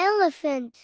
Elephant.